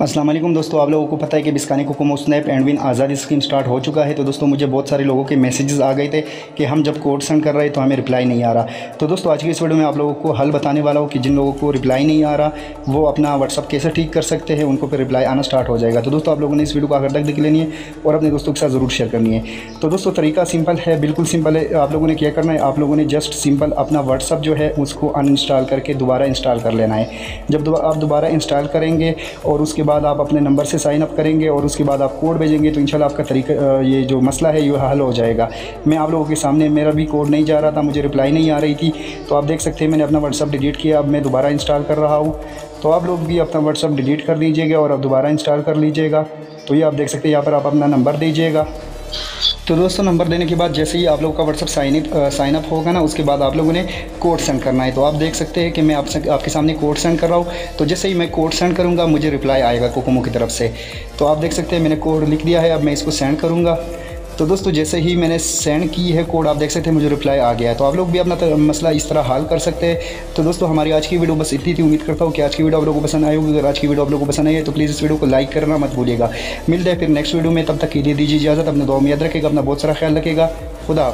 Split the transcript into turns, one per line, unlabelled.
वालेकुम दोस्तों, आप लोगों को पता है कि Bisconni Cocomo snap and win आज़ादी स्कीम स्टार्ट हो चुका है। तो दोस्तों, मुझे बहुत सारे लोगों के मैसेजेस आ गए थे कि हम जब कोड सेंड कर रहे हैं तो हमें रिप्लाई नहीं आ रहा। तो दोस्तों, आज की इस वीडियो में आप लोगों को हल बताने वाला हूँ कि जिन लोगों को रिप्लाई नहीं आ रहा, वो अपना व्हाट्सअप कैसे ठीक कर सकते हैं, उनको फिर रिप्लाई आना स्टार्ट हो जाएगा। तो दोस्तों, आप लोगों ने इस वीडियो को आकर तक देख लेनी है और अपने दोस्तों के साथ ज़रूर शेयर करनी है। तो दोस्तों, तरीका सिंपल है, बिल्कुल सिंपल है। आप लोगों ने क्या करना है, आप लोगों ने जस्ट सिंपल अपना व्हाट्सअप जो है, उसको अनइंस्टॉल करके दोबारा इंस्टॉल कर लेना है। जब आप दोबारा इंस्टॉल करेंगे और उसके बाद आप अपने नंबर से साइन अप करेंगे और उसके बाद आप कोड भेजेंगे तो इंशाल्लाह आपका तरीका ये जो मसला है, ये हल हो जाएगा। मैं आप लोगों के सामने, मेरा भी कोड नहीं जा रहा था, मुझे रिप्लाई नहीं आ रही थी। तो आप देख सकते हैं, मैंने अपना व्हाट्सअप डिलीट किया, अब मैं दोबारा इंस्टॉल कर रहा हूँ। तो आप लोग भी अपना व्हाट्सअप डिलीट कर लीजिएगा और अब दोबारा इंस्टॉल कर लीजिएगा। तो ये आप देख सकते हैं, यहाँ पर आप अपना नंबर दीजिएगा। तो दोस्तों, नंबर देने के बाद जैसे ही आप लोगों का व्हाट्सअप साइन साइन अप होगा ना, उसके बाद आप लोगों ने कोड सेंड करना है। तो आप देख सकते हैं कि मैं आपसे, आपके सामने कोड सेंड कर रहा हूँ। तो जैसे ही मैं कोड सेंड करूँगा, मुझे रिप्लाई आएगा कोकोमो की तरफ़ से। तो आप देख सकते हैं, मैंने कोड लिख दिया है, अब मैं इसको सेंड करूँगा। तो दोस्तों, जैसे ही मैंने सेंड की है कोड आप देख सकते हैं मुझे रिप्लाई आ गया है। तो आप लोग भी अपना मसला इस तरह हल कर सकते हैं। तो दोस्तों, हमारी आज की वीडियो बस इतनी थी। उम्मीद करता हूँ कि आज की वीडियो आप लोगों को पसंद आई होगी। अगर आज की वीडियो आप लोगों को पसंद आई है तो प्लीज़ इस वीडियो को लाइक करना मत भूलिएगा। मिलते हैं फिर नेक्स्ट वीडियो में। तब तक के लिए दीजिए इजाज़त। अपने दो में याद रखेगा। अपना बहुत सारा ख्याल रखेगा। खुदा